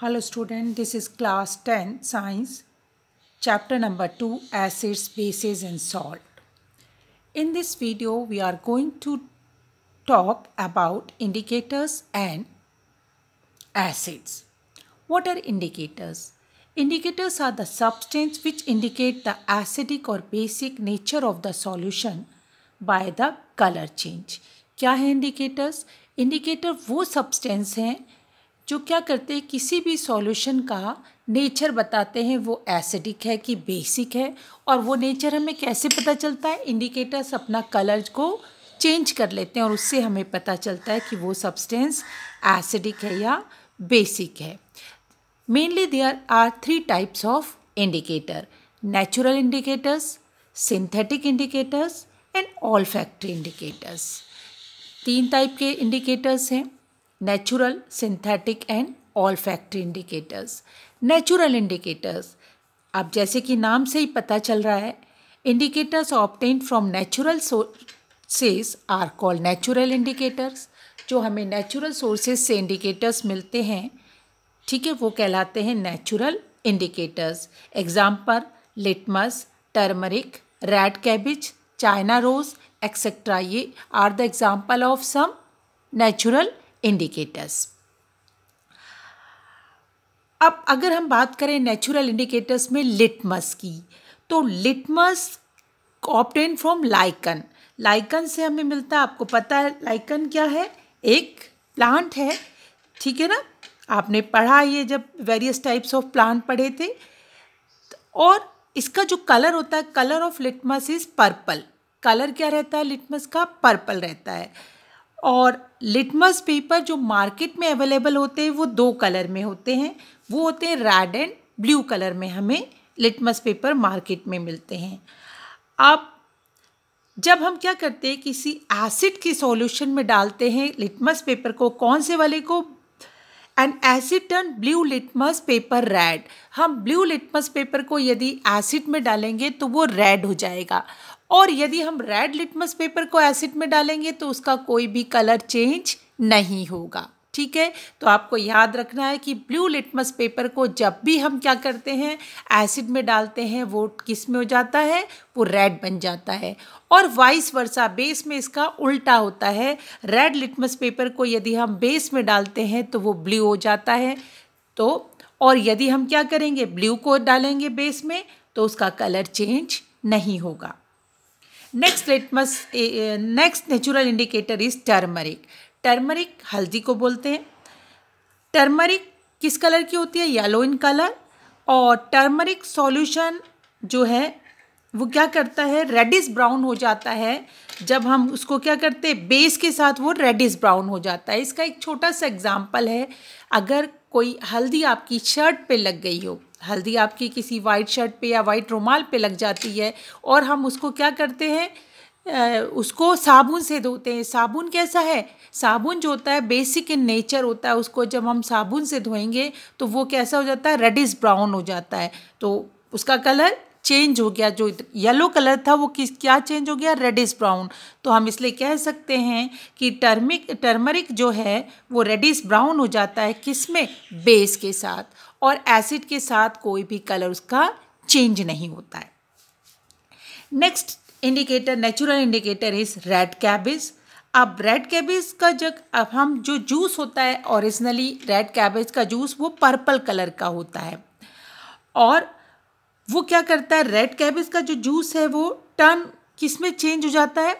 Hello student, this is class 10 science chapter number 2 acids, bases and salt. In this video we are going to talk about indicators and acids. What are indicators? Indicators are the substance which indicate the acidic or basic nature of the solution by the color change. क्या है indicators indicator वो substance हैं जो क्या करते हैं, किसी भी सॉल्यूशन का नेचर बताते हैं, वो एसिडिक है कि बेसिक है, और वो नेचर हमें कैसे पता चलता है? इंडिकेटर्स अपना कलर को चेंज कर लेते हैं, और उससे हमें पता चलता है कि वो सब्सटेंस एसिडिक है या बेसिक है। Mainly there are three types of indicator natural indicators synthetic indicators and olfactory indicators तीन टाइप के इंडिकेटर्स हैं। Natural synthetic and olfactory indicators natural indicators अब जैसे कि नाम से ही पता चल रहा है indicators obtain from natural sources are called natural indicators जो हमें नेचुरल सोर्सेज से इंडिकेटर्स मिलते हैं, ठीक है, वो कहलाते हैं natural indicators example litmus turmeric red cabbage China rose etcetera ये are the example of some natural indicators अब अगर हम बात करें नेचुरल इंडिकेटर्स में लिटमस की तो litmus obtain from lichen lichen से हमें मिलता है, आपको पता है लाइकन क्या है? एक प्लांट है, ठीक है ना? आपने पढ़ा ये जब वेरियस टाइप्स ऑफ़ प्लांट पढ़े थे, और इसका जो कलर होता है colour of litmus is purple colour क्या रहता है लिटमस का? पर्पल रहता है। और लिटमस पेपर जो मार्केट में अवेलेबल होते हैं, वो दो कलर में होते हैं। वो होते हैं रेड एंड ब्लू कलर में हमें लिटमस पेपर मार्केट में मिलते हैं। अब जब हम क्या करते हैं, किसी एसिड की सॉल्यूशन में डालते हैं लिटमस पेपर को, कौन से वाले को? And acid turn blue litmus paper red हम ब्लू लिटमस पेपर को यदि एसिड में डालेंगे तो वो रेड हो जाएगा। और यदि हम रेड लिटमस पेपर को एसिड में डालेंगे तो उसका कोई भी कलर चेंज नहीं होगा। ठीक है? तो आपको याद रखना है कि ब्लू लिटमस पेपर को जब भी हम क्या करते हैं एसिड में डालते हैं, वो किसमें हो जाता है? वो रेड बन जाता है। और वाइस वर्सा बेस में इसका उल्टा होता है। रेड लिटमस पेपर को यदि हम बेस में डालते हैं तो वो ब्लू हो जाता है। तो और यदि हम क्या करेंगे? ब्लू को डालेंगे बेस में तो उसका कलर चेंज नहीं होगा। Next litmus next natural indicator is turmeric turmeric हल्दी को बोलते हैं। टर्मरिक किस कलर की होती है? येलो इन कलर और टर्मरिक सॉल्यूशन जो है, वो क्या करता है? रेडिस ब्राउन हो जाता है। जब हम उसको क्या करते हैं? बेस के साथ वो रेडिस ब्राउन हो जाता है। इसका एक छोटा सा एग्ज़ाम्पल है। अगर कोई हल्दी आपकी शर्ट पे लग गई हो हल्दी आपकी किसी वाइट शर्ट पे या वाइट रुमाल पे लग जाती है और हम उसको क्या करते हैं? उसको साबुन से धोते हैं। साबुन कैसा है? साबुन जो होता है बेसिक इन नेचर होता है, उसको जब हम साबुन से धोएँगे तो वो कैसा हो जाता है? रेडिश ब्राउन हो जाता है। तो उसका कलर चेंज हो गया। जो येलो कलर था वो किस, क्या चेंज हो गया? रेडिश ब्राउन तो हम इसलिए कह सकते हैं कि टर्मिक टर्मरिक जो है, वो रेडिश ब्राउन हो जाता है किसमें? बेस के साथ। और एसिड के साथ कोई भी कलर उसका चेंज नहीं होता है। Next indicator natural indicator is red cabbage अब रेड कैबेज का जब अब हम जो जूस होता है ओरिजिनली रेड कैबेज का जूस वो पर्पल कलर का होता है। और वो क्या करता है? रेड कैबेज का जो जूस है वो टर्न किसमें चेंज हो जाता है?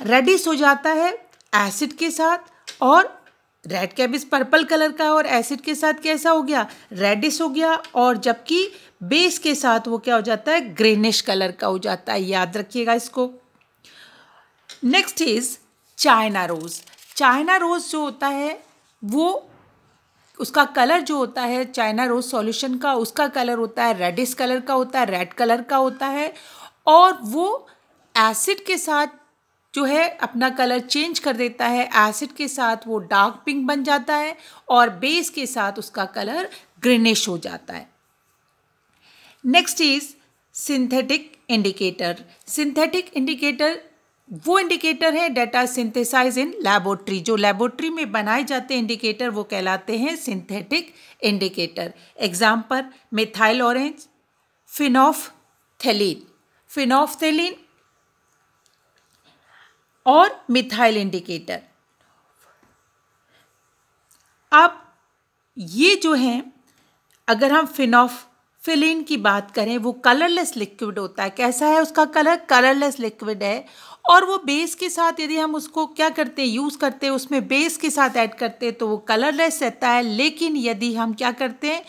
रेडिश हो जाता है एसिड के साथ और रेड कैबिज पर्पल कलर का और एसिड के साथ कैसा हो गया? रेडिश हो गया और जबकि बेस के साथ वो क्या हो जाता है? ग्रेनिश कलर का हो जाता है। याद रखिएगा इसको। Next is China rose China rose जो होता है, वो उसका कलर जो होता है चाइना रोज सॉल्यूशन का, उसका कलर होता है रेडिश कलर का होता है रेड कलर का होता है और वो एसिड के साथ जो है अपना कलर चेंज कर देता है एसिड के साथ वो डार्क पिंक बन जाता है और बेस के साथ उसका कलर ग्रीनिश हो जाता है। Next is synthetic indicator synthetic indicator वो इंडिकेटर है डेटा सिंथेसाइज इन लेबोरेटरी जो लेबोरेटरी में बनाए जाते इंडिकेटर वो कहलाते हैं synthetic indicator example methyl orange phenolphthalein phenolphthalein और मिथाइल इंडिकेटर अब ये जो हैं, अगर हम फिनॉफ फिलिन की बात करें, वो कलरलेस लिक्विड होता है। कैसा है उसका कलर कलरलेस लिक्विड है। और वो बेस के साथ यदि हम उसको क्या करते हैं यूज़ करते हैं, उसमें बेस के साथ ऐड करते हैं तो वो कलरलेस रहता है। लेकिन यदि हम क्या करते हैं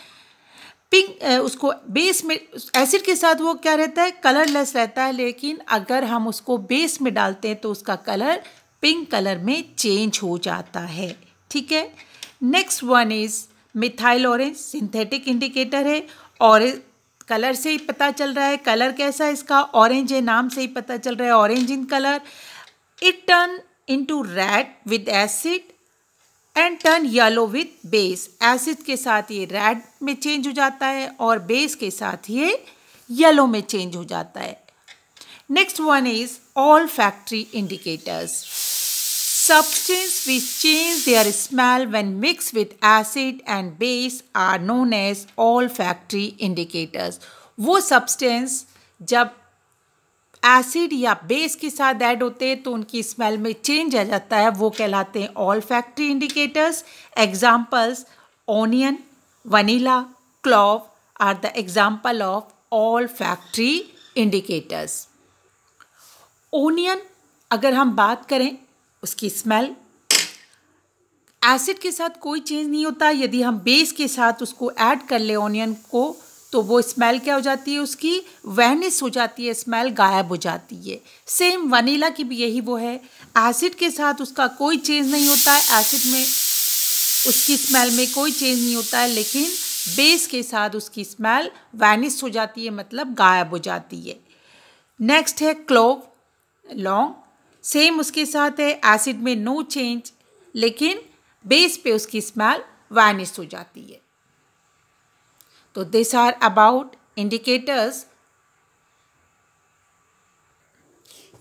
पिंक उसको बेस में एसिड के साथ वो क्या रहता है? कलरलेस रहता है, लेकिन अगर हम उसको बेस में डालते हैं तो उसका कलर पिंक कलर में चेंज हो जाता है। ठीक है? Next one is methyl orange synthetic indicator है, और कलर से ही पता चल रहा है। कलर कैसा है इसका? ऑरेंज है, नाम से ही पता चल रहा है orange in colour it turn into red with acid and turn yellow with base acid के साथ ये रेड में चेंज हो जाता है और बेस के साथ ये येलो में चेंज हो जाता है। Next one is olfactory indicators substance which change their smell when mix with acid and base are known as olfactory indicators वो सब्सटेंस जब एसिड या बेस के साथ ऐड होते हैं तो उनकी स्मेल में चेंज आ जाता है। वो कहलाते हैं olfactory indicators examples onion vanilla clove are the example of olfactory indicators onion अगर हम बात करें, उसकी स्मेल एसिड के साथ कोई चेंज नहीं होता। यदि हम बेस के साथ उसको ऐड कर ले ऑनियन को तो वो स्मेल क्या हो जाती है उसकी? वैनिस हो जाती है स्मेल गायब हो जाती है। सेम वनीला की भी यही वो है। एसिड के साथ उसका कोई चेंज नहीं होता है। एसिड में उसकी स्मेल में कोई चेंज नहीं होता है, लेकिन बेस के साथ उसकी स्मेल वैनिस हो जाती है मतलब गायब हो जाती है। नेक्स्ट है क्लोव लौंग सेम उसके साथ है एसिड में नो चेंज लेकिन बेस पे उसकी स्मेल वैनिश हो जाती है। तो दिस आर अबाउट इंडिकेटर्स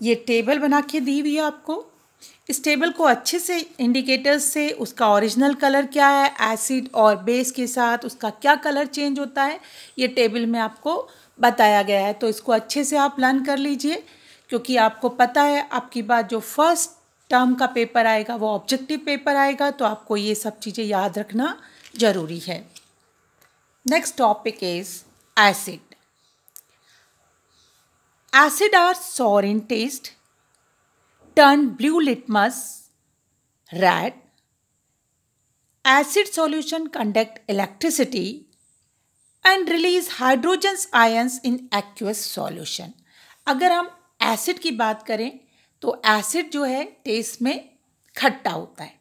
ये टेबल बना के दी हुई है आपको। इस टेबल को अच्छे से इंडिकेटर्स से उसका ओरिजिनल कलर क्या है एसिड और बेस के साथ उसका क्या कलर चेंज होता है, ये टेबल में आपको बताया गया है। तो इसको अच्छे से आप लर्न कर लीजिए, क्योंकि आपको पता है, आपकी बात जो फ़र्स्ट टर्म का पेपर आएगा वो ऑब्जेक्टिव पेपर आएगा तो आपको ये सब चीज़ें याद रखना ज़रूरी है। Next topic is acid acid are sour in taste turn blue litmus red acid solution conduct electricity and release hydrogens ions in aqueous solution अगर हम एसिड की बात करें तो एसिड जो है टेस्ट में खट्टा होता है।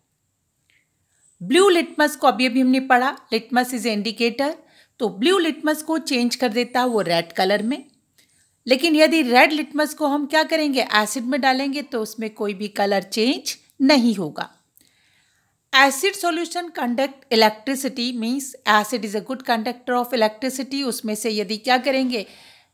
ब्लू लिटमस को अभी अभी हमने पढ़ा। लिटमस इज़ इंडिकेटर तो ब्लू लिटमस को चेंज कर देता है वो रेड कलर में। लेकिन यदि रेड लिटमस को हम क्या करेंगे? एसिड में डालेंगे तो उसमें कोई भी कलर चेंज नहीं होगा। Acid solution conduct electricity means acid is a good conductor of electricity उसमें से यदि क्या करेंगे?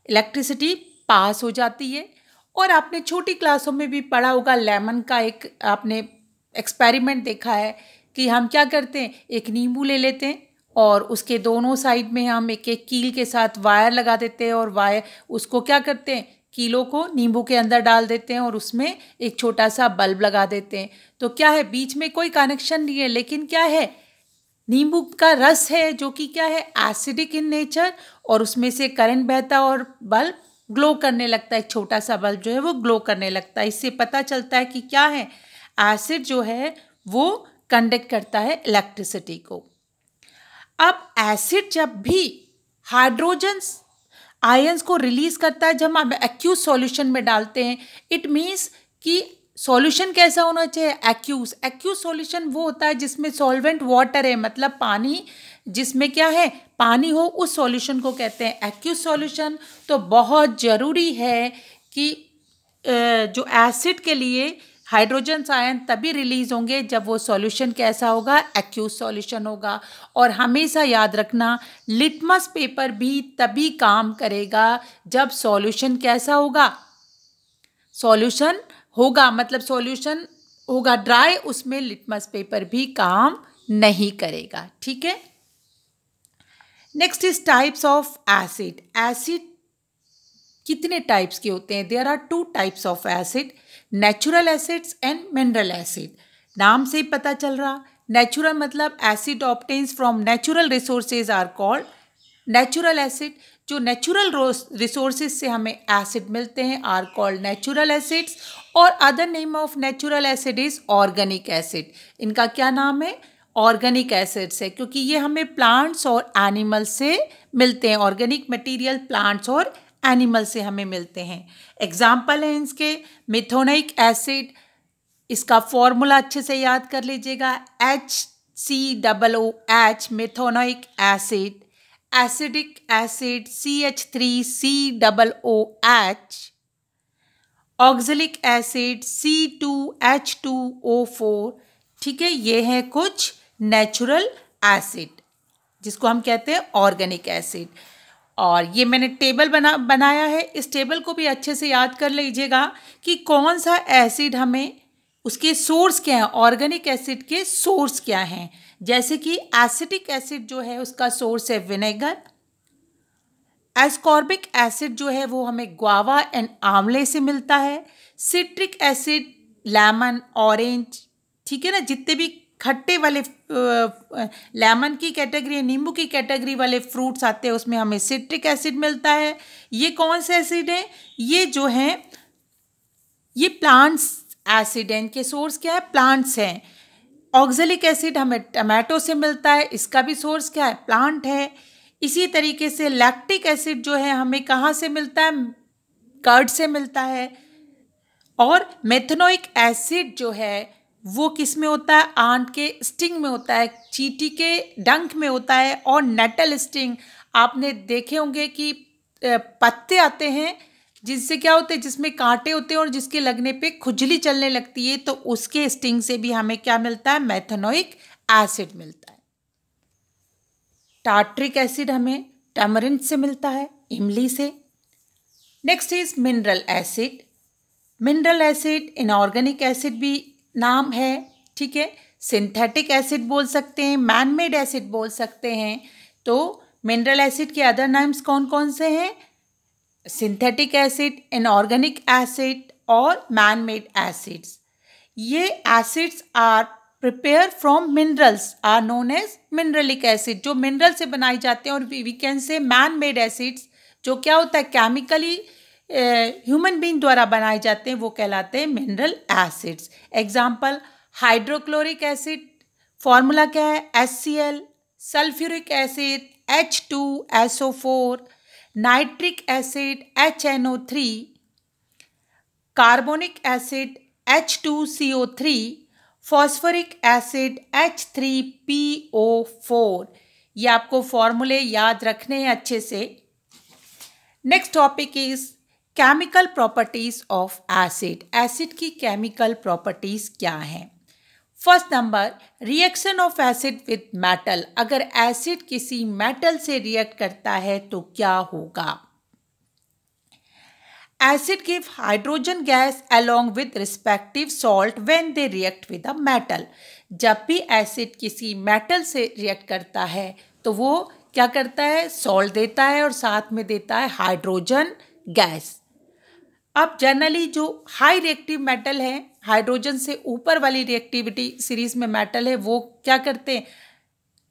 इलेक्ट्रिसिटी पास हो जाती है। और आपने छोटी क्लासों में भी पढ़ा होगा, लेमन का एक आपने एक्सपेरिमेंट देखा है कि हम क्या करते हैं? एक नींबू ले लेते हैं। और उसके दोनों साइड में हम एक एक कील के साथ वायर लगा देते हैं और वायर उसको क्या करते हैं? कीलों को नींबू के अंदर डाल देते हैं और उसमें एक छोटा सा बल्ब लगा देते हैं। तो क्या है, बीच में कोई कनेक्शन नहीं है, लेकिन क्या है, नींबू का रस है जो कि क्या है एसिडिक इन नेचर और उसमें से करंट बहता और बल्ब ग्लो करने लगता है। छोटा सा बल्ब जो है वो ग्लो करने लगता है। इससे पता चलता है कि क्या है एसिड जो है वो कंडक्ट करता है इलेक्ट्रिसिटी को। अब एसिड जब भी हाइड्रोजन्स आयंस को रिलीज़ करता है, जब हम एक्यूज सॉल्यूशन में डालते हैं इट मीन्स कि सॉल्यूशन कैसा होना चाहिए? एक्यूज एक्यूज सॉल्यूशन वो होता है जिसमें सॉल्वेंट वाटर है मतलब पानी, जिसमें क्या है? पानी हो, उस सॉल्यूशन को कहते हैं एक्यूज सॉल्यूशन तो बहुत ज़रूरी है कि जो एसिड के लिए हाइड्रोजन आयन तभी रिलीज़ होंगे जब वो सॉल्यूशन कैसा होगा, एक्यूज सॉल्यूशन होगा। और हमेशा याद रखना, लिटमस पेपर भी तभी काम करेगा जब सॉल्यूशन कैसा होगा। सॉल्यूशन होगा मतलब सॉल्यूशन होगा ड्राई, उसमें लिटमस पेपर भी काम नहीं करेगा, ठीक है? Next is types of acid. Acid कितने टाइप्स के होते हैं? There are two types of acid natural acids and mineral acid नाम से ही पता चल रहा नेचुरल मतलब acid obtains from natural resources are called natural acid जो नेचुरल रिसोर्सेज से हमें एसिड मिलते हैं आर कॉल्ड नेचुरल एसिड्स और other name of natural acid is organic acid इनका क्या नाम है? ऑर्गेनिक एसिड्स है, क्योंकि ये हमें प्लांट्स और एनिमल्स से मिलते हैं ऑर्गेनिक मटेरियल प्लांट्स और एनिमल से हमें मिलते हैं। एग्ज़ाम्पल है इसके मिथोनिक एसिड इसका फॉर्मूला अच्छे से याद कर लीजिएगा। H C double O H methanoic acid acetic acid C H three C double O H oxalic acid C two H two O four ठीक है, ये है कुछ नेचुरल एसिड जिसको हम कहते हैं ऑर्गेनिक एसिड और ये मैंने टेबल बना, बनाया है। इस टेबल को भी अच्छे से याद कर लीजिएगा कि कौन सा एसिड हमें, उसके सोर्स क्या हैं, ऑर्गेनिक एसिड के सोर्स क्या हैं। जैसे कि एसिटिक एसिड जो है, उसका सोर्स है विनेगर। एस्कॉर्बिक एसिड जो है, वो हमें ग्वावा एंड आंवले से मिलता है। सिट्रिक एसिड, लेमन, ऑरेंज, ठीक है ना, जितने भी खट्टे वाले लेमन की कैटेगरी, नींबू की कैटेगरी वाले फ्रूट्स आते हैं, उसमें हमें सिट्रिक एसिड मिलता है। ये कौन से एसिड हैं? ये जो हैं, ये प्लांट्स एसिड है। इनके सोर्स क्या है? प्लांट्स हैं। ऑक्जेलिक एसिड हमें टमाटो से मिलता है, इसका भी सोर्स क्या है? प्लांट है। इसी तरीके से लैक्टिक एसिड जो है, हमें कहाँ से मिलता है? कर्ड से मिलता है। और मेथनोइक एसिड जो है वो किसमें होता है? आंट के स्टिंग में होता है, चीटी के डंक में होता है और नेटल स्टिंग। आपने देखे होंगे कि पत्ते आते हैं जिससे क्या होते हैं? जिसमें कांटे होते हैं और जिसके लगने पे खुजली चलने लगती है तो उसके स्टिंग से भी हमें क्या मिलता है? मैथनोइक एसिड मिलता है। टाट्रिक एसिड हमें टमरिन से मिलता है, इमली से। Next is mineral acid. Mineral acid, inorganic acid भी नाम है, ठीक है? सिंथेटिक एसिड बोल सकते हैं मैन मेड एसिड बोल सकते हैं। तो मिनरल एसिड के अदर नाम्स कौन कौन से हैं? सिंथेटिक एसिड इनऑर्गेनिक एसिड और मैन मेड एसिड्स ये acids are prepare from minerals are known as mineralic acid जो मिनरल से बनाई जाते हैं और we can say man made acids जो क्या होता है केमिकली ह्यूमन बींग द्वारा बनाए जाते हैं, वो कहलाते हैं mineral acids example hydrochloric acid formula क्या है? S C L sulphuric acid H two S O four nitric acid H N O three carbonic acid H two C O three phosphoric acid H three P O four ये आपको फॉर्मूले याद रखने हैं अच्छे से. Next topic is chemical properties of acid acid की chemical properties क्या हैं? First number reaction of acid with metal अगर एसिड किसी मेटल से रिएक्ट करता है तो क्या होगा? Acid give hydrogen gas along with respective salt when they react with a metal जब भी एसिड किसी मेटल से रिएक्ट करता है तो वो क्या करता है? सॉल्ट देता है और साथ में देता है हाइड्रोजन गैस अब जनरली जो हाई रिएक्टिव मेटल है हाइड्रोजन से ऊपर वाली रिएक्टिविटी सीरीज़ में मेटल है, वो क्या करते हैं?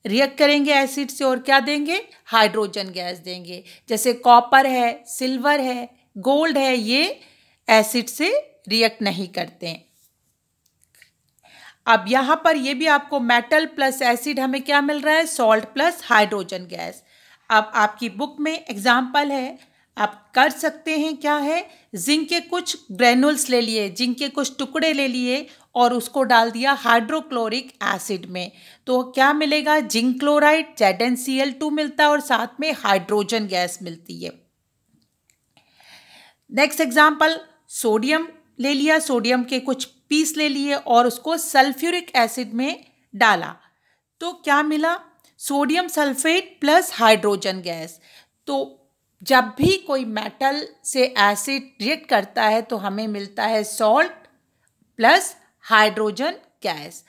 रिएक्ट करेंगे एसिड से और क्या देंगे? हाइड्रोजन गैस देंगे। जैसे कॉपर है सिल्वर है गोल्ड है, ये एसिड से रिएक्ट नहीं करते हैं। अब यहाँ पर ये भी आपको मेटल प्लस एसिड हमें क्या मिल रहा है? सॉल्ट प्लस हाइड्रोजन गैस अब आपकी बुक में एग्ज़ाम्पल है आप कर सकते हैं क्या है? जिंक के कुछ ग्रेनुल्स ले लिए जिंक के कुछ टुकड़े ले लिए और उसको डाल दिया हाइड्रोक्लोरिक एसिड में। तो क्या मिलेगा? Zinc chloride Z N C L two मिलता है और साथ में हाइड्रोजन गैस मिलती है। नेक्स्ट एग्ज़ाम्पल सोडियम ले लिया सोडियम के कुछ पीस ले लिए और उसको सल्फ्यूरिक एसिड में डाला। तो क्या मिला? Sodium sulphate plus hydrogen gas तो जब भी कोई मेटल से एसिड रिएक्ट करता है तो हमें मिलता है सॉल्ट प्लस हाइड्रोजन गैस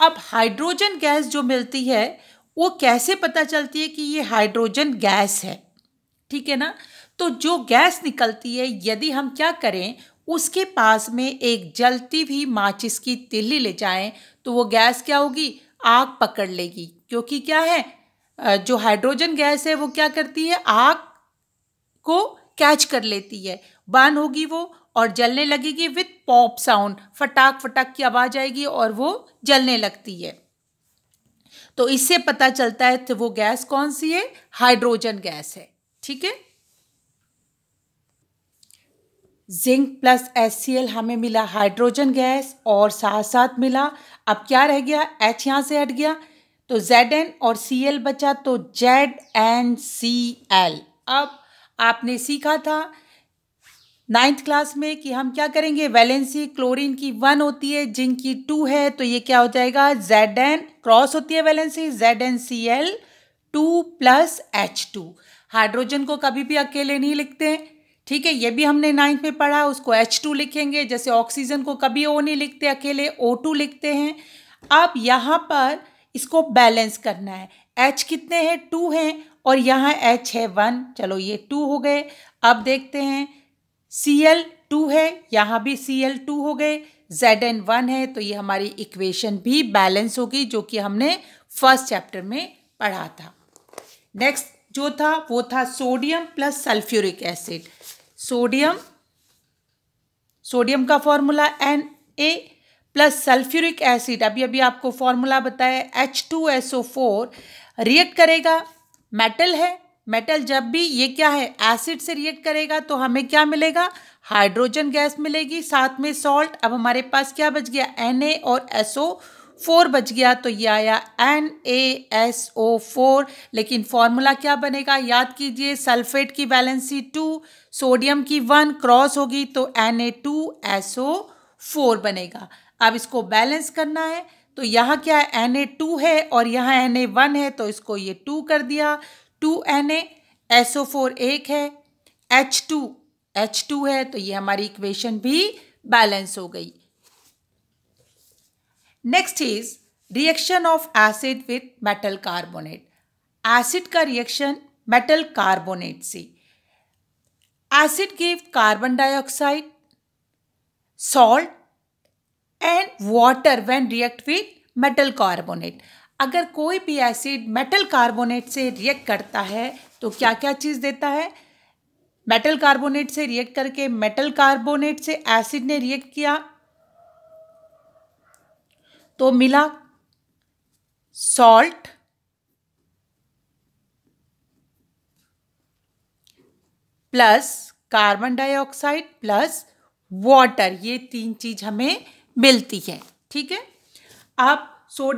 अब हाइड्रोजन गैस जो मिलती है, वो कैसे पता चलती है कि ये हाइड्रोजन गैस है? ठीक है ना? तो जो गैस निकलती है, यदि हम क्या करें, उसके पास में एक जलती हुई माचिस की तिल्ली ले जाएँ तो वो गैस क्या होगी? आग पकड़ लेगी। क्योंकि क्या है? जो हाइड्रोजन गैस है, वो क्या करती है? आग को कैच कर लेती है। बान होगी वो और जलने लगेगी विथ पॉप साउंड फटाक फटाक की आवाज़ आएगी और वो जलने लगती है। तो इससे पता चलता है तो वो गैस कौन सी है? हाइड्रोजन गैस है। ठीक है? जिंक प्लस एस हमें मिला हाइड्रोजन गैस और साथ साथ मिला। अब क्या रह गया? एच यहाँ से हट गया। तो जेड एन और सी एल बचा तो जेड एन सी एल अब आपने सीखा था नाइन्थ क्लास में कि हम क्या करेंगे? वैलेंसी, क्लोरीन की वन होती है जिंक की टू है तो ये क्या हो जाएगा? जेड एन क्रॉस होती है valency, Z N C L two plus H two. Hydrogen को कभी भी अकेले नहीं लिखते हैं। ठीक है, ये भी हमने नाइन्थ में पढ़ा, उसको एच टू लिखेंगे, जैसे ऑक्सीजन को कभी ओ नहीं लिखते, अकेले ओ टू लिखते हैं। अब यहाँ पर इसको बैलेंस करना है। एच कितने हैं? टू हैं और यहाँ एच है वन चलो ये टू हो गए। अब देखते हैं सी एल टू है, यहाँ भी सी एल टू हो गए। जेड एन वन है तो ये हमारी इक्वेशन भी बैलेंस होगी, जो कि हमने फ़र्स्ट चैप्टर में पढ़ा था। नेक्स्ट जो था, वो था sodium plus sulphuric acid sodium sodium का formula N A plus sulphuric acid अभी अभी आपको फॉर्मूला बताया H two S O four react करेगा। मेटल है। मेटल जब भी ये क्या है? एसिड से रिएक्ट करेगा तो हमें क्या मिलेगा? हाइड्रोजन गैस मिलेगी, साथ में सॉल्ट अब हमारे पास क्या बच गया? एन ए और एस ओ फोर बच गया तो ये आया N A S O four लेकिन फॉर्मूला क्या बनेगा? याद कीजिए सल्फेट की वैलेंसी टू सोडियम की वन क्रॉस होगी तो N A two S O four बनेगा। अब इसको बैलेंस करना है। तो यहाँ क्या है? एन ए टू है और यहाँ एन ए वन है तो इसको ये टू कर दिया। Two N A S O four एक है। एच टू एच टू है तो ये हमारी इक्वेशन भी बैलेंस हो गई। Next is reaction of acid with metal carbonate acid का रिएक्शन मेटल कार्बोनेट से। Acid give carbon dioxide salt and water when react with metal carbonate अगर कोई भी एसिड मेटल कार्बोनेट से रिएक्ट करता है तो क्या क्या चीज़ देता है? मेटल कार्बोनेट से रिएक्ट करके मेटल कार्बोनेट से एसिड ने रिएक्ट किया तो मिला salt plus carbon dioxide plus water ये तीन चीज़ हमें मिलती है, ठीक है? आप सो,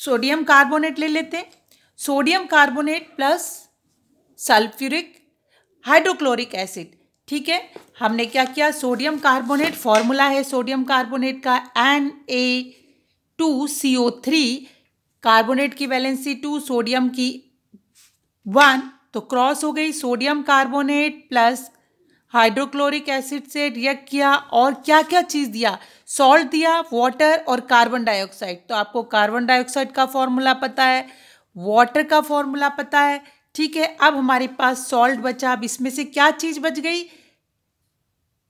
सोडियम कार्बोनेट ले लेते हैं। Sodium carbonate plus sulphuric hydrochloric acid, ठीक है? हमने क्या किया? सोडियम कार्बोनेट, फॉर्मूला है सोडियम कार्बोनेट का N A two C O three carbonate की वैलेंसी टू, सोडियम की वन तो क्रॉस हो गई sodium carbonate plus hydrochloric acid से रिएक्ट किया और क्या क्या चीज़ दिया? सॉल्ट दिया वाटर और कार्बन डाइऑक्साइड तो आपको कार्बन डाइऑक्साइड का फॉर्मूला पता है वाटर का फॉर्मूला पता है, ठीक है? अब हमारे पास सॉल्ट बचा, अब इसमें से क्या चीज़ बच गई?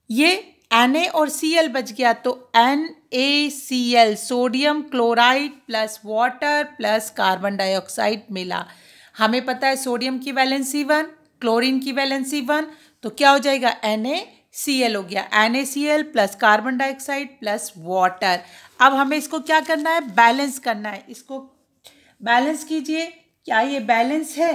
ये एन ए और सी एल बच गया तो N A C L sodium chloride plus water plus carbon dioxide मिला। हमें पता है सोडियम की वैलेंसी वन क्लोरीन की वैलेंसी वन तो क्या हो जाएगा? एन ए सी एल हो गया। N A C L plus carbon dioxide plus water अब हमें इसको क्या करना है? बैलेंस करना है। इसको बैलेंस कीजिए। क्या ये बैलेंस है?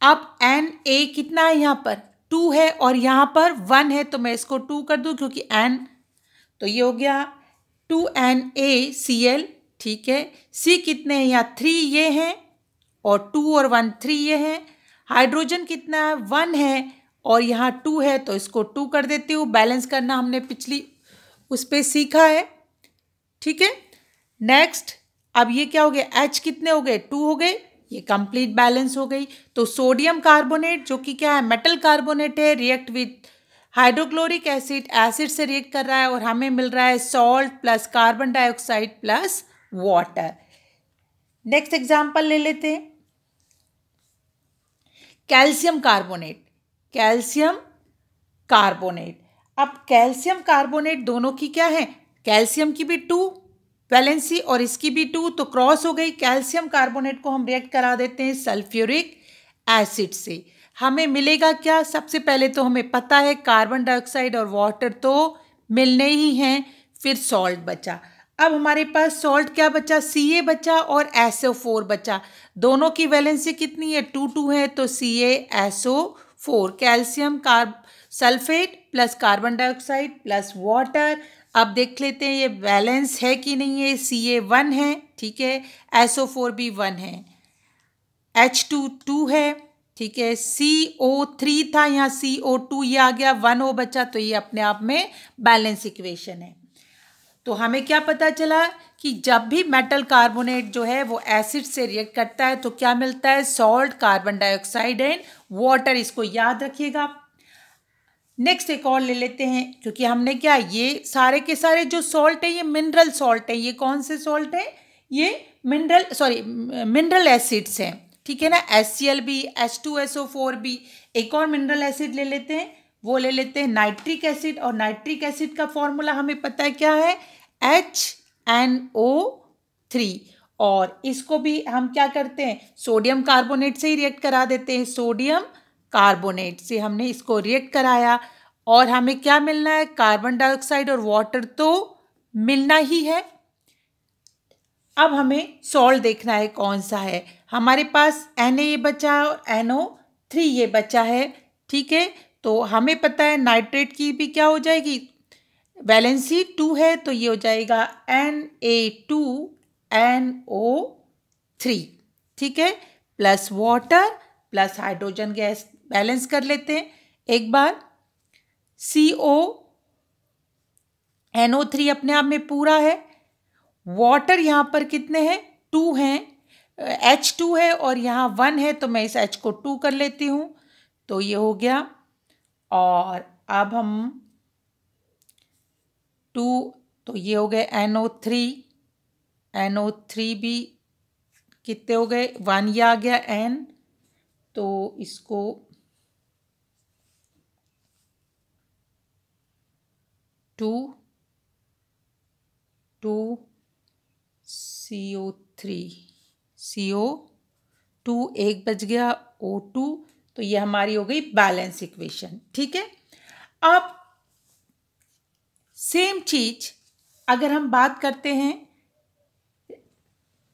अब एन ए कितना है यहाँ पर? टू है और यहाँ पर वन है तो मैं इसको टू कर दूँ क्योंकि एन तो ये हो गया two N A C L ठीक है। सी कितने हैं? यहाँ थ्री ये हैं और टू और वन थ्री ये हैं। हाइड्रोजन कितना है वन है और यहाँ टू है तो इसको टू कर देती हूँ। बैलेंस करना हमने पिछली उस पर सीखा है। ठीक है? नेक्स्ट अब ये क्या हो गया? एच कितने हो गए? टू हो गए। ये कंप्लीट बैलेंस हो गई। तो सोडियम कार्बोनेट जो कि क्या है? मेटल कार्बोनेट है react with hydrochloric acid acid से रिएक्ट कर रहा है और हमें मिल रहा है salt plus carbon dioxide plus water next example ले लेते हैं। Calcium carbonate calcium carbonate. अब कैल्शियम कार्बोनेट दोनों की क्या है? कैल्शियम की भी टू वैलेंसी और इसकी भी टू तो क्रॉस हो गई। कैल्शियम कार्बोनेट को हम रिएक्ट करा देते हैं सल्फ्यूरिक एसिड से। हमें मिलेगा क्या? सबसे पहले तो हमें पता है कार्बन डाइऑक्साइड और वाटर तो मिलने ही हैं, फिर सॉल्ट बचा। अब हमारे पास सॉल्ट क्या बचा? सी ए बचा और एसओ फोर बचा। दोनों की वैलेंसी कितनी है? टू टू है तो C A S O four calcium carb sulphate plus carbon dioxide plus water अब देख लेते हैं ये बैलेंस है कि नहीं है। सी ए वन है, ठीक है? एस ओ फोर भी वन है। एच टू टू है, ठीक है? सी ओ थ्री था, यहाँ सी ओ टू ये आ गया। वन ओ बचा तो ये अपने आप में बैलेंस इक्वेशन है। तो हमें क्या पता चला कि जब भी मेटल कार्बोनेट जो है वो एसिड से रिएक्ट करता है तो क्या मिलता है? Salt carbon dioxide and water इसको याद रखिएगा नेक्स्ट एक और ले लेते हैं, क्योंकि हमने क्या, ये सारे के सारे जो सॉल्ट है, ये मिनरल सॉल्ट है। ये कौन से सॉल्ट है? ये मिनरल सॉरी मिनरल एसिड्स हैं। ठीक है ना? S C L B S two S O four B एक और मिनरल एसिड ले लेते हैं। वो ले लेते हैं नाइट्रिक एसिड और नाइट्रिक एसिड का फॉर्मूला हमें पता है क्या है? एच एन ओ थ्री और इसको भी हम क्या करते हैं? सोडियम कार्बोनेट से ही रिएक्ट करा देते हैं। सोडियम कार्बोनेट से हमने इसको रिएक्ट कराया। और हमें क्या मिलना है? कार्बन डाइऑक्साइड और वाटर तो मिलना ही है। अब हमें सॉल्ट देखना है कौन सा है। हमारे पास एन ए बचा है और ओ थ्री ये बचा है। ठीक है? तो हमें पता है नाइट्रेट की भी क्या हो जाएगी? वैलेंसी टू है तो ये हो जाएगा N A two, N O three. ठीक है? Plus water, plus hydrogen gas balance कर लेते हैं। एक बार सी ओ एन ओ थ्री अपने आप में पूरा है। वाटर यहाँ पर कितने हैं? टू हैं। एच टू है और यहाँ वन है तो मैं इस एच को टू कर लेती हूँ। तो ये हो गया। और अब हम टू तो ये हो गए N O three N O three भी कितने हो गए? वन ये आ गया एन तो इसको two two C O three C O two, एक बज गया ओ टू तो ये हमारी हो गई बैलेंस इक्वेशन, ठीक है? अब सेम चीज़ अगर हम बात करते हैं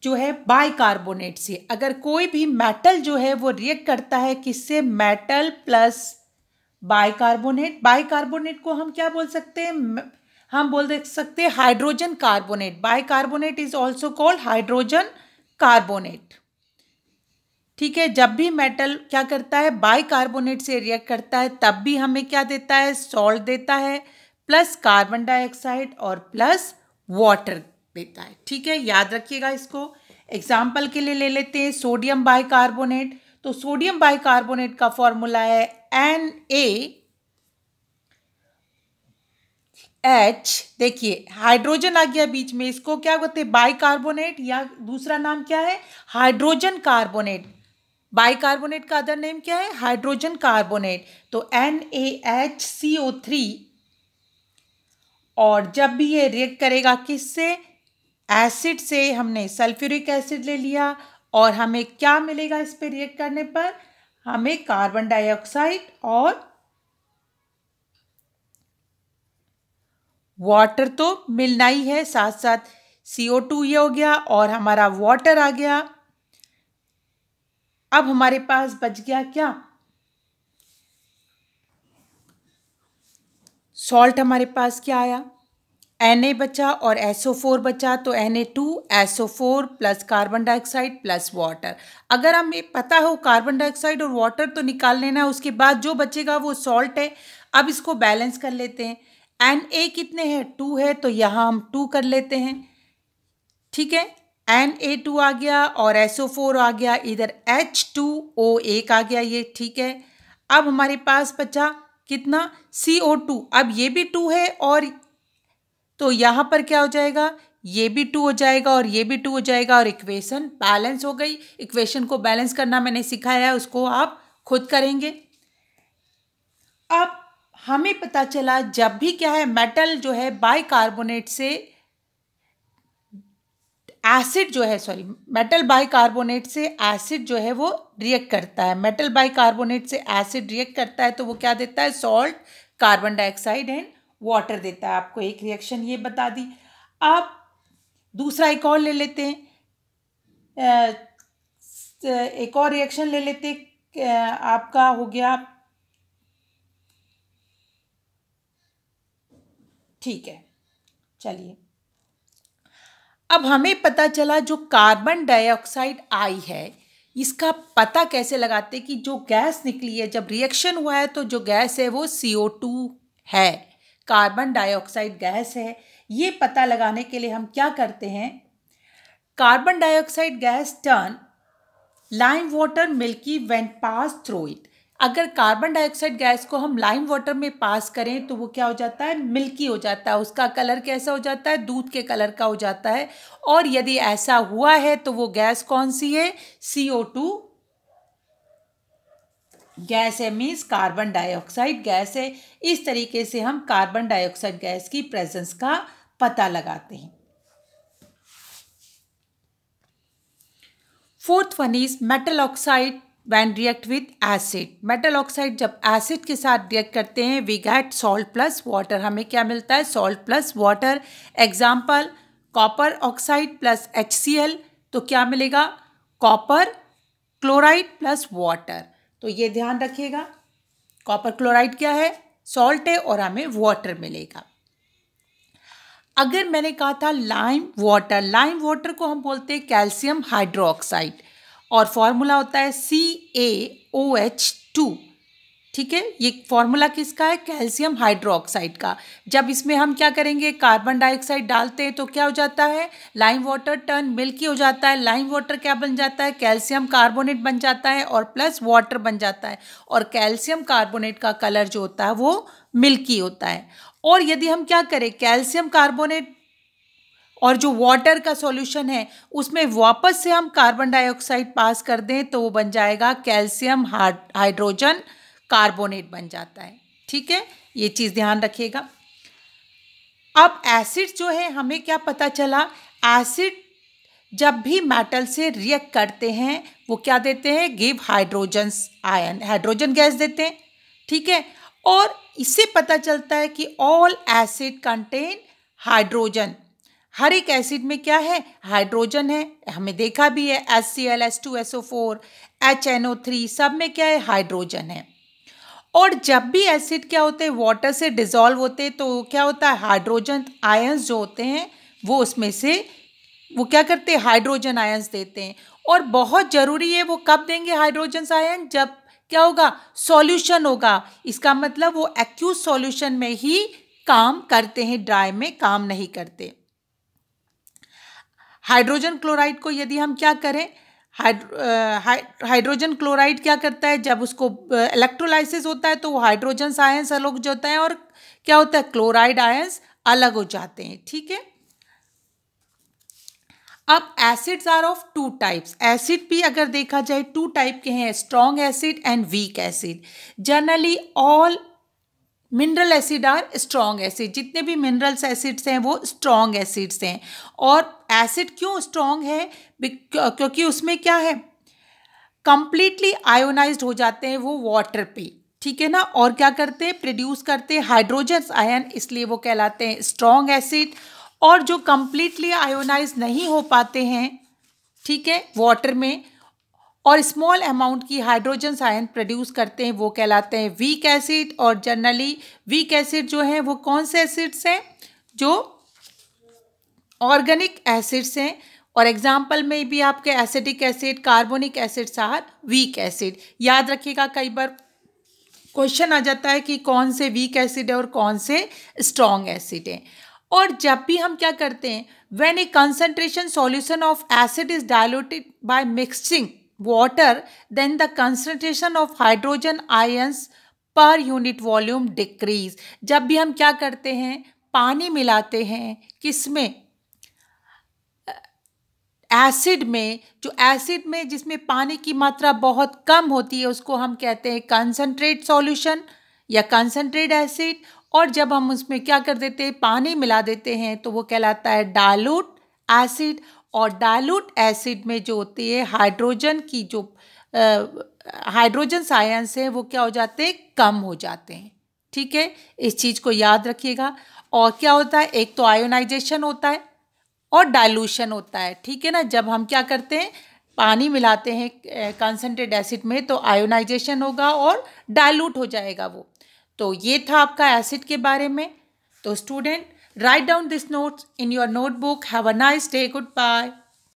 जो है बाइकार्बोनेट से, अगर कोई भी मेटल जो है वो रिएक्ट करता है, किससे? Metal plus bicarbonate. बाइकार्बोनेट को हम क्या बोल सकते हैं? हम बोल सकते हैं hydrogen carbonate bicarbonate is also called hydrogen carbonate ठीक है, जब भी मेटल क्या करता है? बाइकार्बोनेट से रिएक्ट करता है, तब भी हमें क्या देता है? सॉल्ट देता है। प्लस कार्बन डाइऑक्साइड और प्लस वाटर देता है। ठीक है, याद रखिएगा इसको। एग्ज़ाम्पल के लिए ले लेते हैं सोडियम बाइकार्बोनेट तो सोडियम बाइकार्बोनेट का फॉर्मूला है एन ए एच देखिए हाइड्रोजन आ गया बीच में, इसको क्या कहते हैं? बाइकार्बोनेट या दूसरा नाम क्या है? हाइड्रोजन कार्बोनेट बाइकार्बोनेट का अदर नेम क्या है? हाइड्रोजन कार्बोनेट तो N A H C O three और जब भी ये रिएक्ट करेगा किससे? एसिड से हमने सल्फ्यूरिक एसिड ले लिया और हमें क्या मिलेगा इस पर रिएक्ट करने पर? हमें कार्बन डाइऑक्साइड और वाटर तो मिलना ही है साथ साथ सी ओ टू ये हो गया और हमारा वाटर आ गया। अब हमारे पास बच गया क्या? सॉल्ट हमारे पास क्या आया? एन ए बचा और एसओ फोर बचा तो N A two S O four plus carbon dioxide plus water अगर हमें पता हो कार्बन डाइऑक्साइड और वाटर तो निकाल लेना है, उसके बाद जो बचेगा वो सॉल्ट है। अब इसको बैलेंस कर लेते हैं। एन ए कितने हैं? टू है तो यहाँ हम टू कर लेते हैं। ठीक है? एन ए टू आ गया और एस ओ फोर आ गया। इधर एच टू ओ एक आ गया ये, ठीक है? अब हमारे पास बचा कितना? सी ओ टू अब ये भी टू है और तो यहाँ पर क्या हो जाएगा? ये भी टू हो जाएगा और ये भी टू हो जाएगा और इक्वेशन बैलेंस हो गई। इक्वेशन को बैलेंस करना मैंने सिखाया है, उसको आप खुद करेंगे। अब हमें पता चला जब भी क्या है मेटल जो है बाइकार्बोनेट से एसिड जो है, सॉरी, मेटल बाइकार्बोनेट से एसिड जो है, वो रिएक्ट करता है। मेटल बाइकार्बोनेट से एसिड रिएक्ट करता है तो वो क्या देता है? Salt, carbon dioxide and water देता है। आपको एक रिएक्शन ये बता दी। आप दूसरा एक और ले लेते हैं। एक और रिएक्शन ले लेते आपका हो गया। ठीक है, चलिए। अब हमें पता चला जो कार्बन डाइऑक्साइड आई है, इसका पता कैसे लगाते कि जो गैस निकली है, जब रिएक्शन हुआ है तो जो गैस है वो सी ओ टू है, कार्बन डाइऑक्साइड गैस है। ये पता लगाने के लिए हम क्या करते हैं? Carbon dioxide gas turn lime water milky went pass through it अगर कार्बन डाइऑक्साइड गैस को हम लाइम वाटर में पास करें तो वो क्या हो जाता है? मिल्की हो जाता है। उसका कलर कैसा हो जाता है? दूध के कलर का हो जाता है। और यदि ऐसा हुआ है तो वो गैस कौन सी है? सी ओ टू गैस है मीन्स कार्बन डाइऑक्साइड गैस है। इस तरीके से हम कार्बन डाइऑक्साइड गैस की प्रेजेंस का पता लगाते हैं। Fourth one is metal oxide when react with acid metal oxide जब एसिड के साथ रिएक्ट करते हैं we get salt plus water हमें क्या मिलता है? Salt plus water example copper oxide plus H C L तो क्या मिलेगा? कॉपर क्लोराइड प्लस वाटर तो ये ध्यान रखिएगा। कॉपर क्लोराइड क्या है? सॉल्ट है और हमें वाटर मिलेगा। अगर मैंने कहा था लाइम वाटर लाइम वाटर को हम बोलते हैं कैल्शियम हाइड्रोक्साइड और फॉर्मूला होता है सी ए ओ एच टू ठीक है? ये फॉर्मूला किसका है? कैल्शियम हाइड्रोक्साइड का। जब इसमें हम क्या करेंगे? कार्बन डाइऑक्साइड डालते हैं तो क्या हो जाता है? लाइम वाटर टर्न मिल्की हो जाता है। लाइम वाटर क्या बन जाता है? कैल्शियम कार्बोनेट बन जाता है और प्लस वाटर बन जाता है। और कैल्शियम कार्बोनेट का कलर जो होता है वो मिल्की होता है। और यदि हम क्या करें? कैल्शियम कार्बोनेट और जो वाटर का सॉल्यूशन है, उसमें वापस से हम कार्बन डाइऑक्साइड पास कर दें तो वो बन जाएगा कैल्शियम हाइड्रोजन कार्बोनेट बन जाता है। ठीक है? ये चीज़ ध्यान रखिएगा। अब एसिड जो है, हमें क्या पता चला? एसिड जब भी मेटल से रिएक्ट करते हैं, वो क्या देते हैं? Give hydrogen ion hydrogen gas देते हैं। ठीक है? और इससे पता चलता है कि ऑल एसिड कंटेन हाइड्रोजन हर एक एसिड में क्या है? हाइड्रोजन है, हमें देखा भी है S C L S two S O four H N O three सब में क्या है? हाइड्रोजन है। और जब भी एसिड क्या होते हैं? वाटर से डिजॉल्व होते हैं तो क्या होता है? हाइड्रोजन आयंस जो होते हैं, वो उसमें से, वो क्या करते हैं? हाइड्रोजन आयंस देते हैं। और बहुत ज़रूरी है, वो कब देंगे हाइड्रोजन आयन जब क्या होगा? सॉल्यूशन होगा। इसका मतलब वो एक्यूज सॉल्यूशन में ही काम करते हैं ड्राई में काम नहीं करते। हाइड्रोजन क्लोराइड को यदि हम क्या करें हाइड्रोजन क्लोराइड क्या करता है, जब उसको इलेक्ट्रोलाइसिस होता है तो वो हाइड्रोजन आयंस अलग हो जाता है और क्या होता है क्लोराइड आयंस अलग हो जाते हैं, ठीक है? अब acids are of two types acid भी अगर देखा जाए टू टाइप के हैं strong acid and weak acid generally all mineral acid are strong acid. जितने भी मिनरल्स एसिड्स हैं, वो स्ट्रॉन्ग एसिड्स हैं। और एसिड क्यों स्ट्रॉन्ग है? क्योंकि उसमें क्या है? कंप्लीटली आयोनाइज्ड हो जाते हैं वो वाटर पे। ठीक है ना? और क्या करते हैं? प्रोड्यूस करते हैं हाइड्रोजन आयन, इसलिए वो कहलाते हैं स्ट्रॉन्ग एसिड। और जो कंप्लीटली आयोनाइज नहीं हो पाते हैं, ठीक है, वाटर में और स्मॉल अमाउंट की हाइड्रोजन साइन प्रोड्यूस करते हैं, वो कहलाते हैं वीक एसिड और जनरली वीक एसिड जो हैं, वो कौन से एसिड्स हैं? जो ऑर्गेनिक एसिड्स हैं। और एग्ज़ाम्पल में भी आपके acidic acid carbonic acids are weak acid याद रखिएगा कई बार क्वेश्चन आ जाता है कि कौन से वीक एसिड है और कौन से स्ट्रॉन्ग एसिड है। और जब भी हम क्या करते हैं when a concentration solution of acid is diluted by mixing water then the concentration of hydrogen ions per unit volume decrease जब भी हम क्या करते हैं? पानी मिलाते हैं किसमें? एसिड में। जो एसिड में जिसमें पानी की मात्रा बहुत कम होती है, उसको हम कहते हैं कंसनट्रेट सॉल्यूशन या कंसनट्रेट एसिड और जब हम उसमें क्या कर देते हैं? पानी मिला देते हैं तो वो कहलाता है डायलूट एसिड और डालूट एसिड में जो होती है हाइड्रोजन की जो हाइड्रोजन साइंस है, वो क्या हो जाते हैं? कम हो जाते हैं। ठीक है? इस चीज़ को याद रखिएगा। और क्या होता है? एक तो आयोनाइजेशन होता है और डाइल्यूशन होता है। ठीक है ना? जब हम क्या करते हैं? पानी मिलाते हैं कंसनट्रेट एसिड में तो आयोनाइजेशन होगा और डाइल्यूट हो जाएगा वो। तो ये था आपका एसिड के बारे में। तो student Write down these notes in your notebook. Have a nice day. Goodbye.